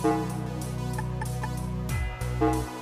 Thank you.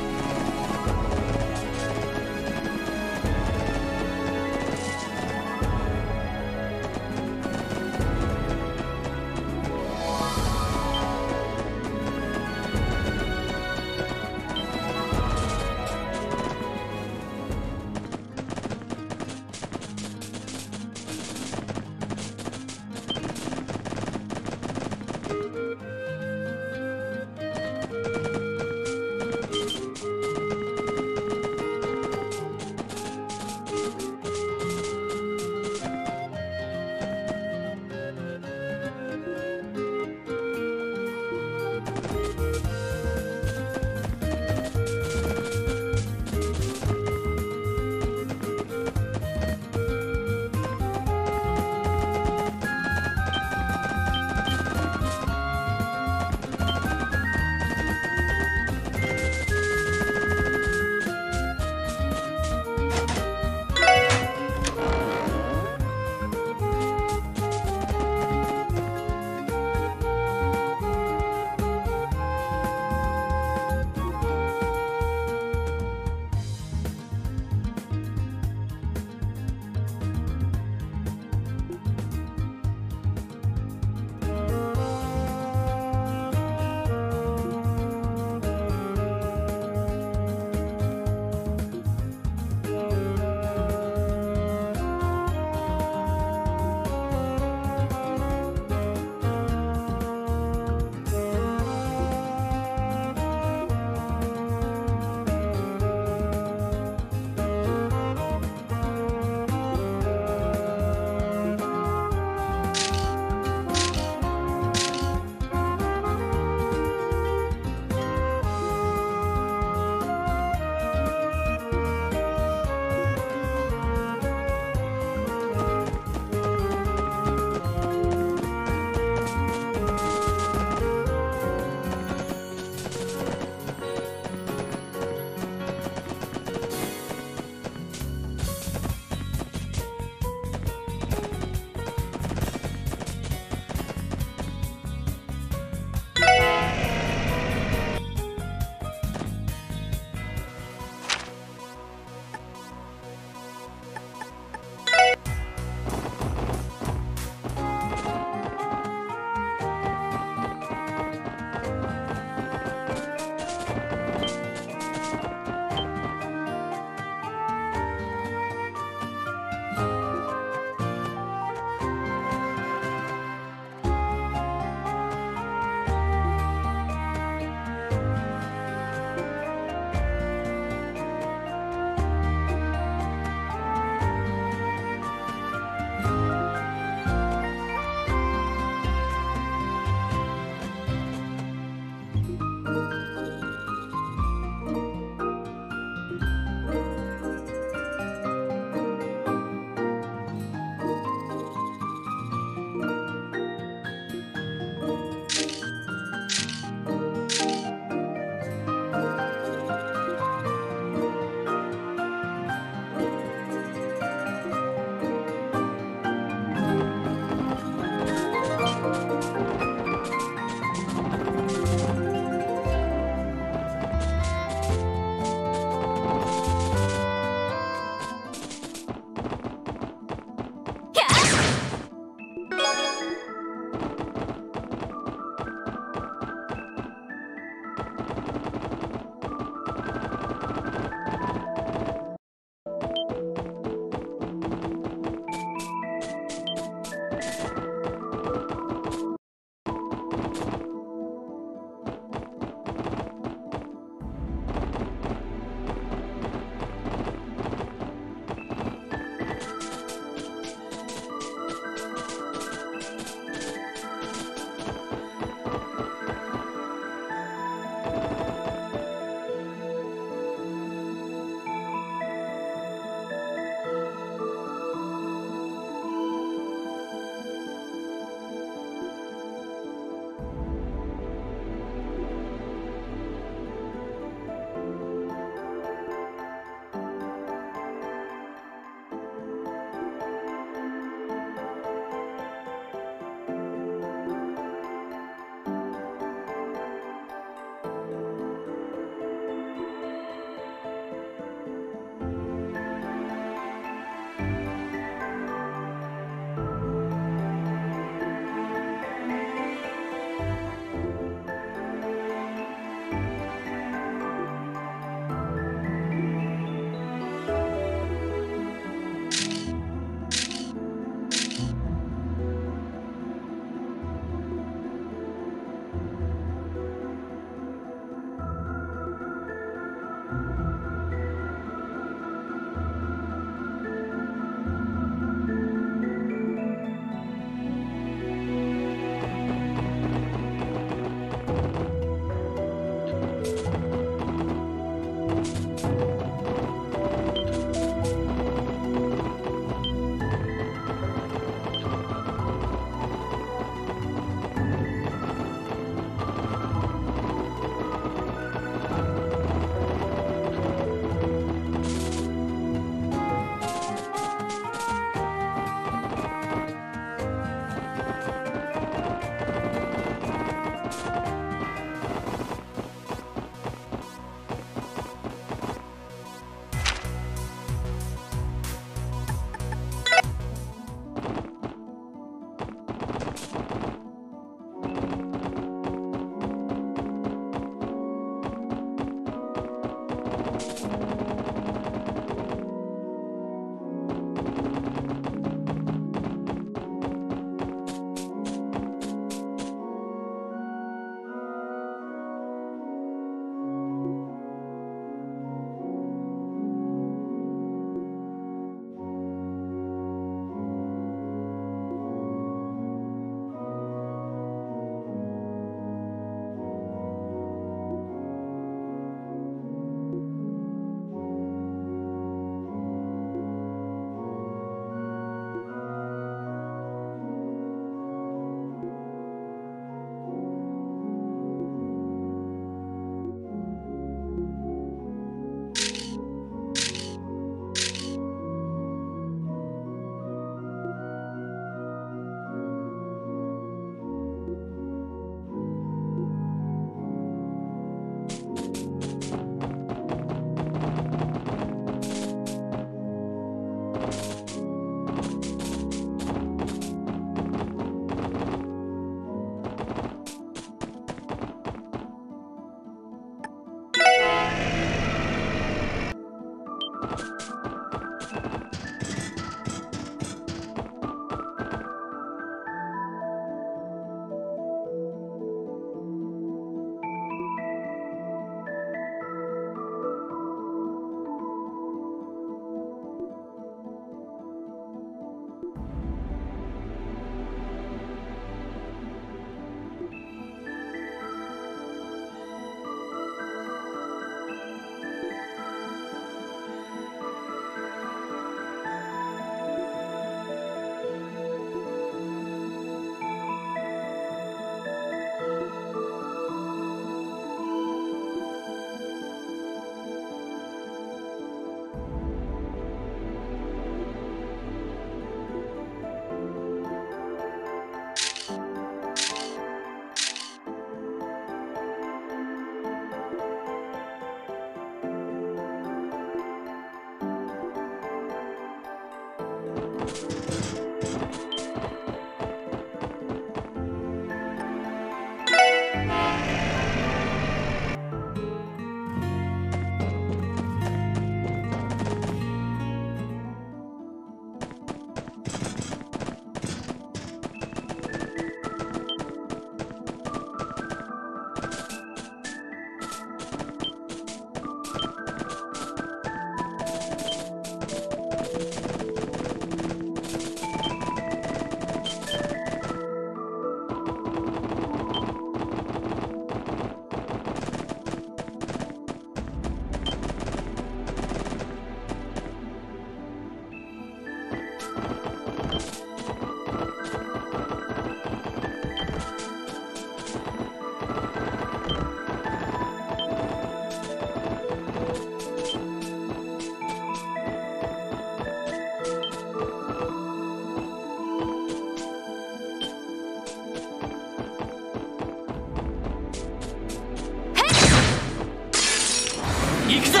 行くぞ。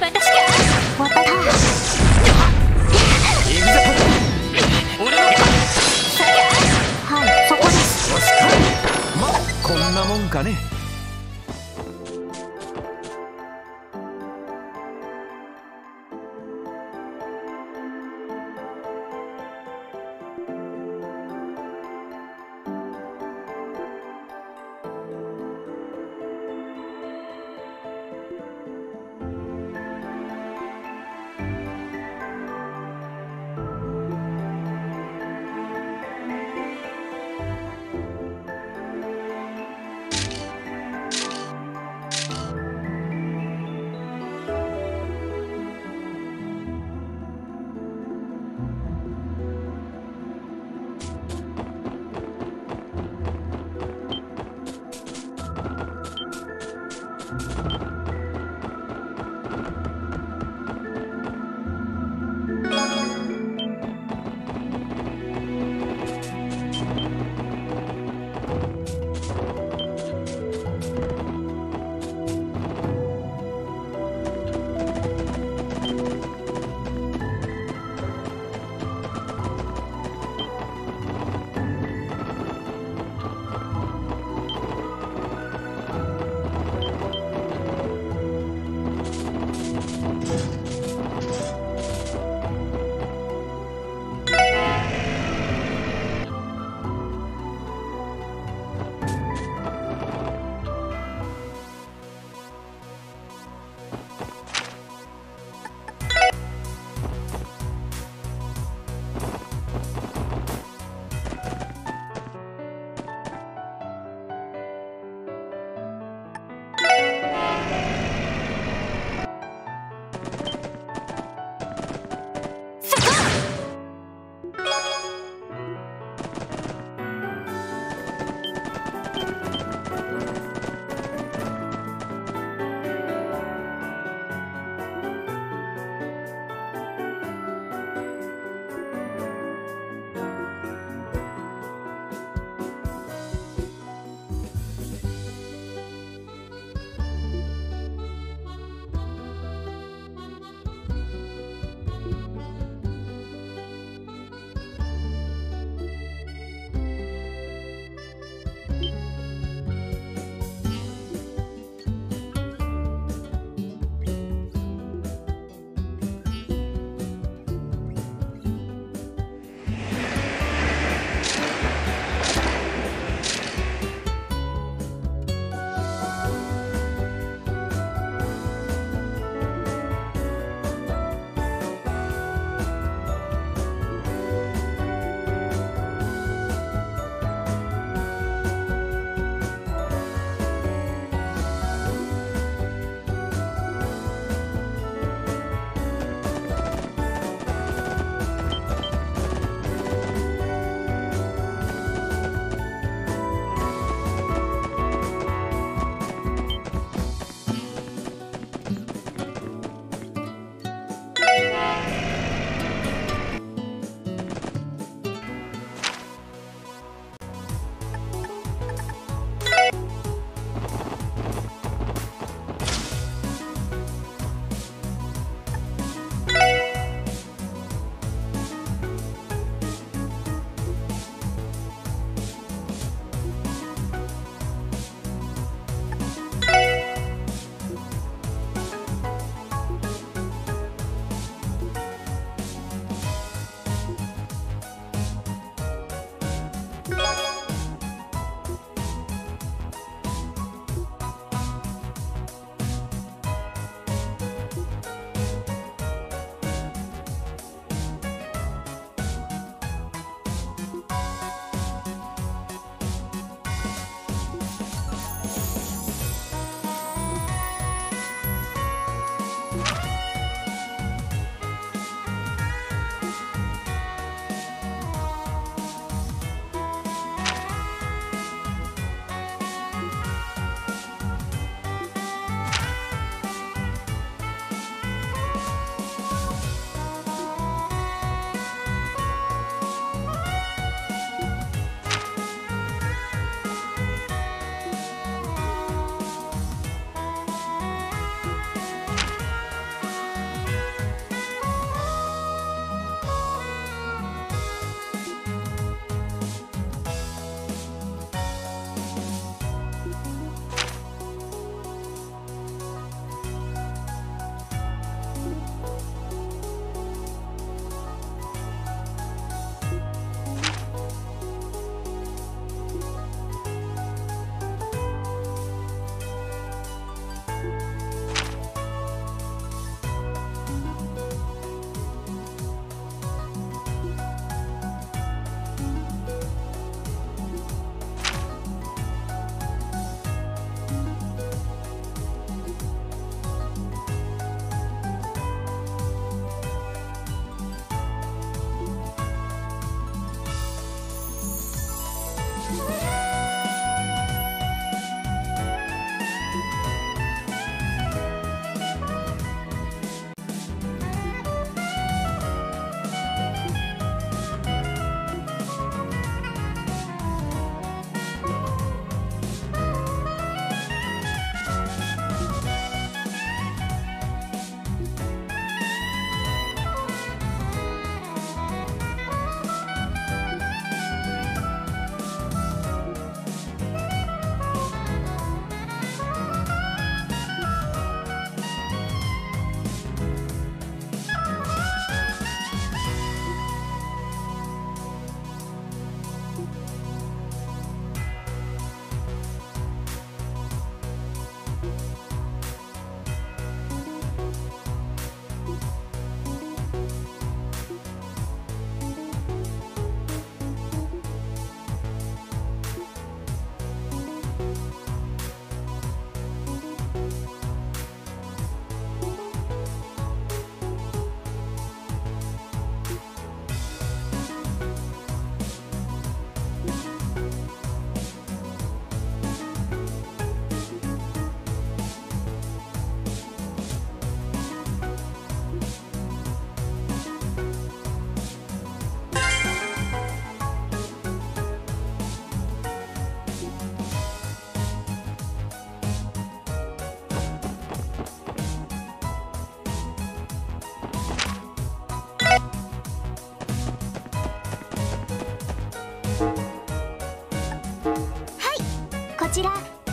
私か私行くぞ。俺はいそこです。まこんなもんかね。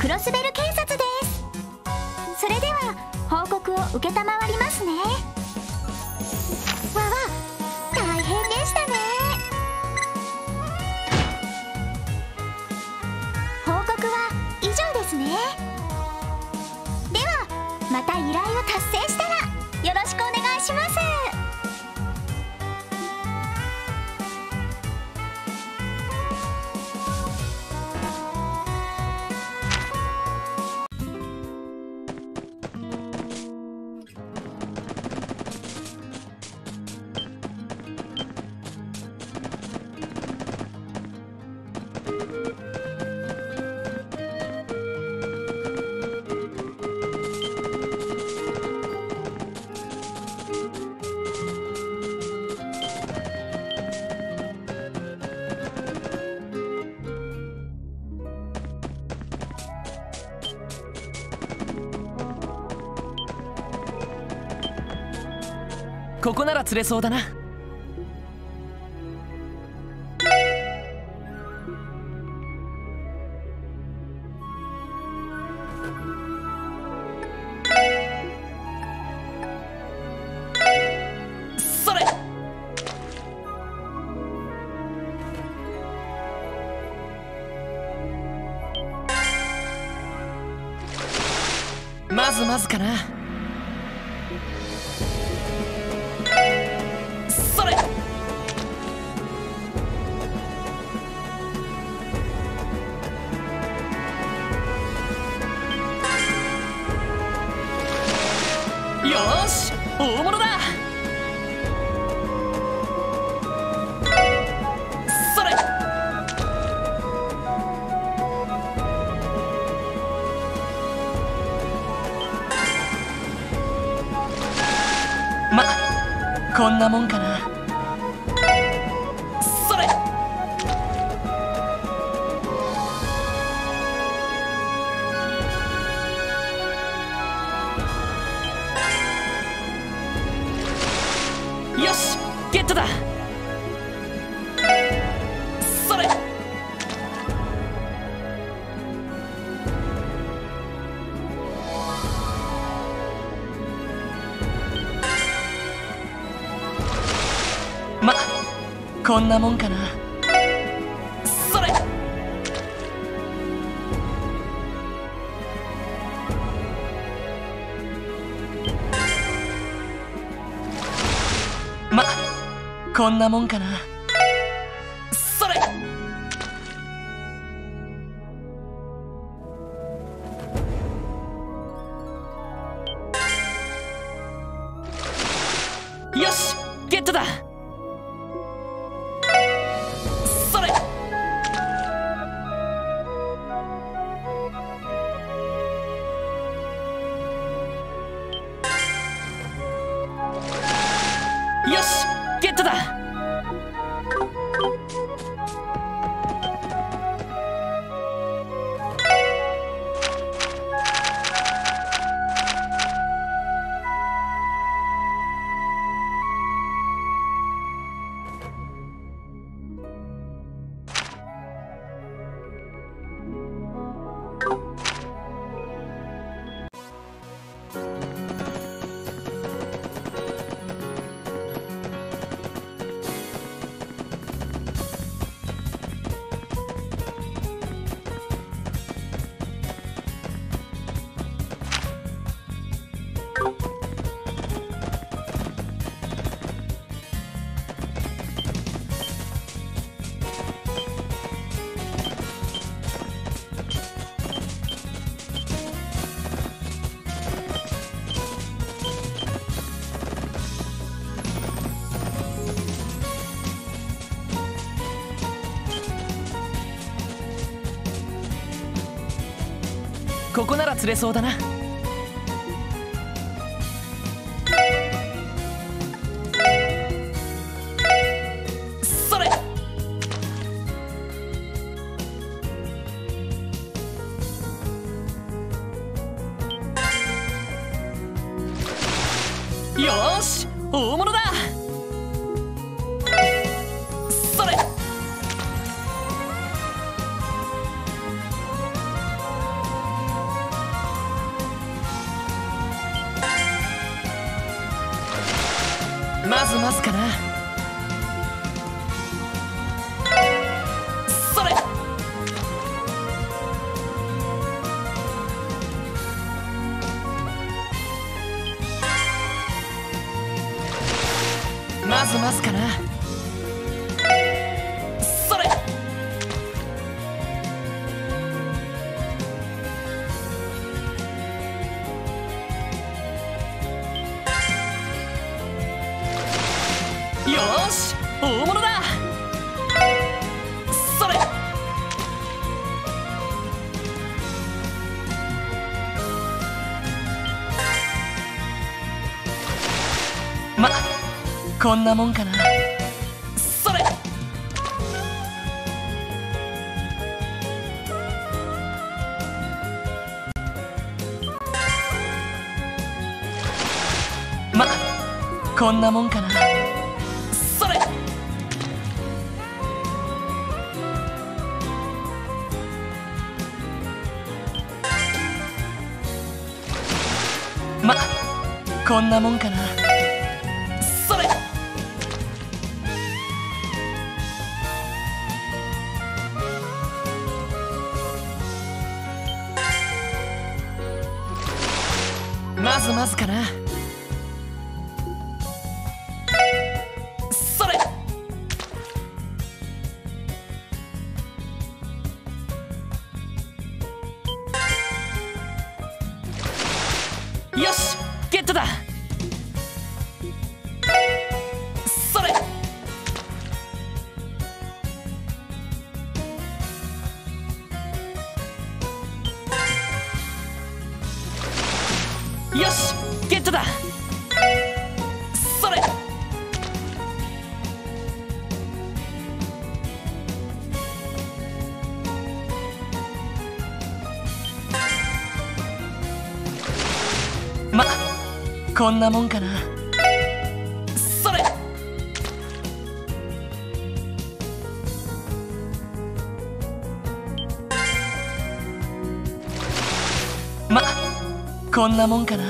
クロスベル検察です。それでは報告を承りますね。わわ大変でしたね報告は以上ですね。ではまた依頼を達成したら。釣れそうだな。まずまずかな。それ。よーし大物だ。それ。まこんなもんかな。こんなもんかな。それ。まこんなもんかな。それ。よしゲットだ。釣れそうだな。それ！よーし大物だ！こんなもんかな。それ。まこんなもんかな。それ。まこんなもんかなこんなもんかな。それ。まこんなもんかな。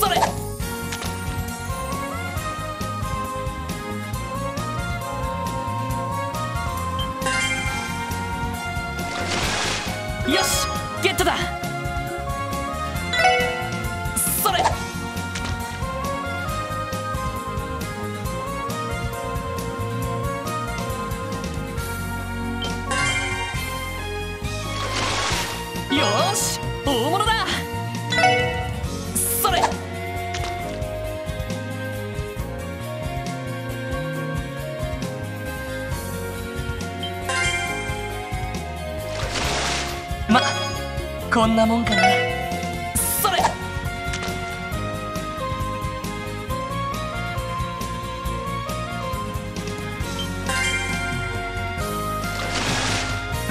それ。よしゲットだ。んなもんかな。それ。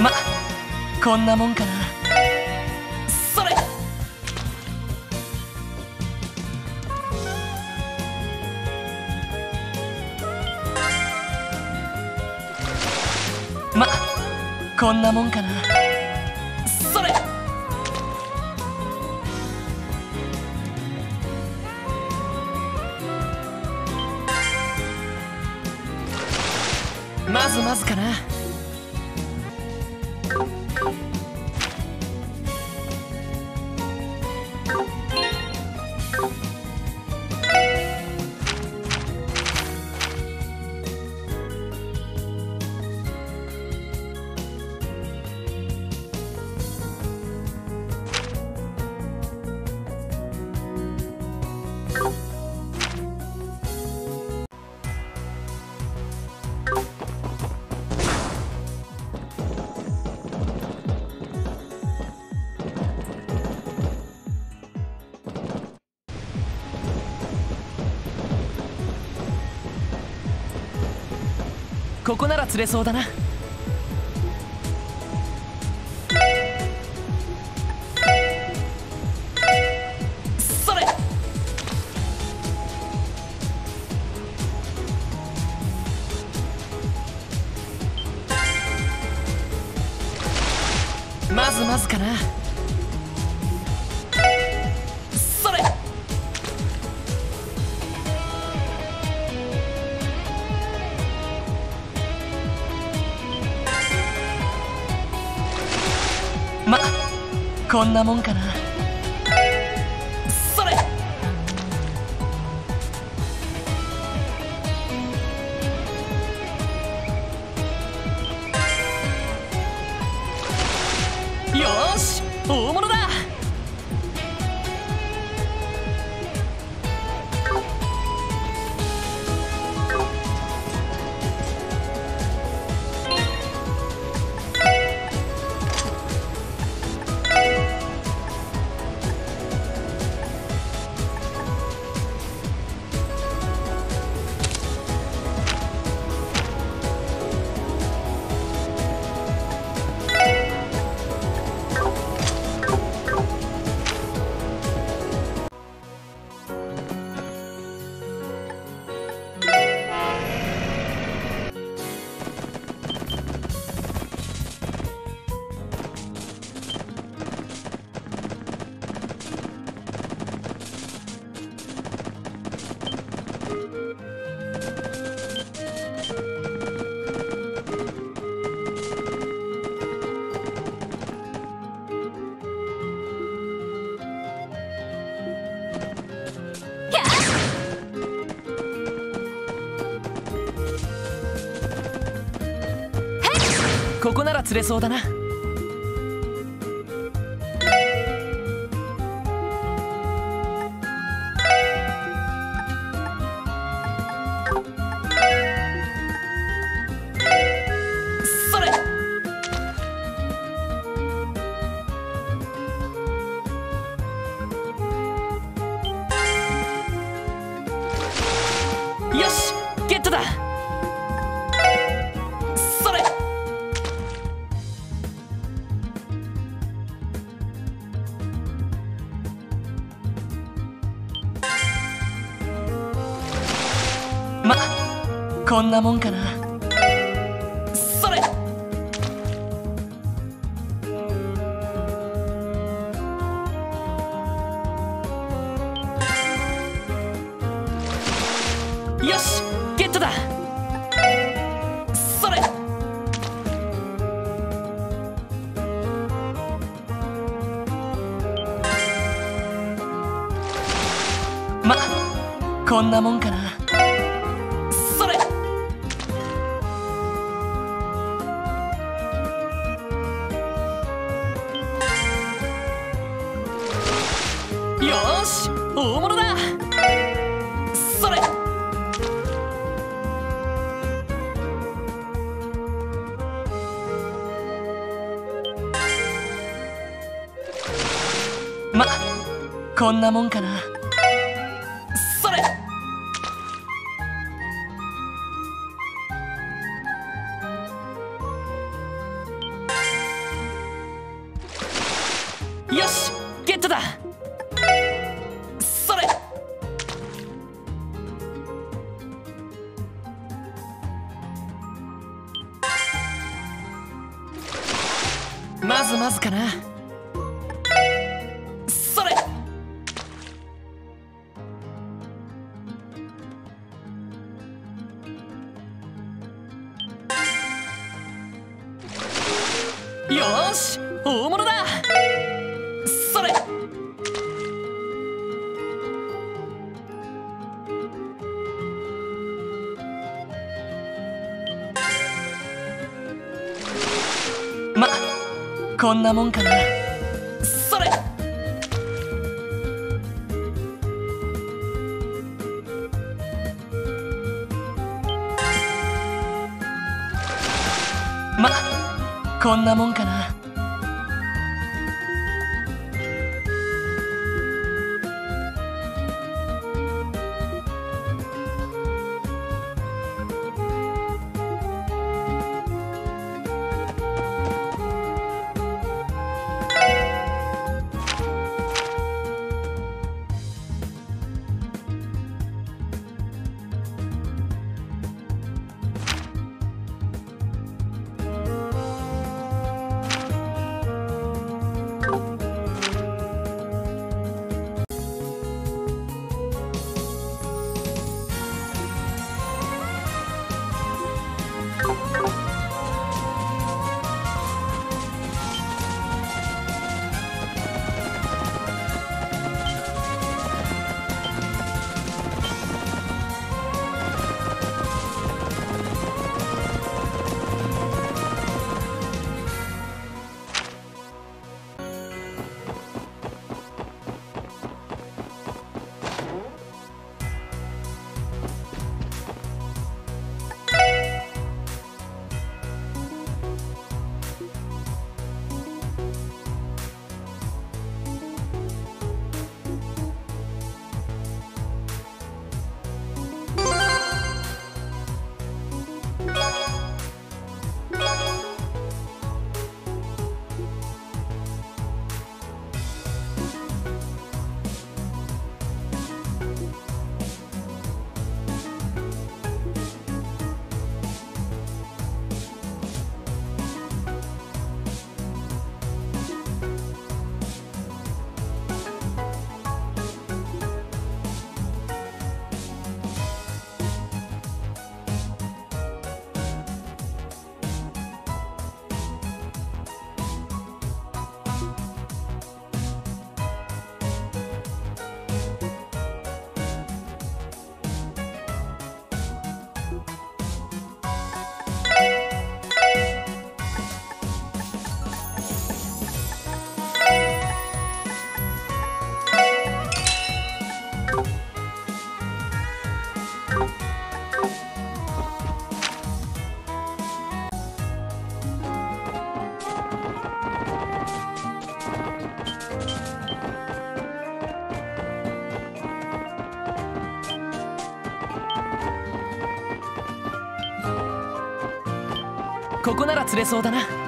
まこんなもんかな。それ。まこんなもんかなここなら釣れそうだな。こ釣れそうだな。まこんなもんかな。んなもんかな。よし大物だ。それ。まこんなもんかな。んなもんかな。ここなら釣れそうだな。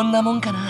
こんなもんかな。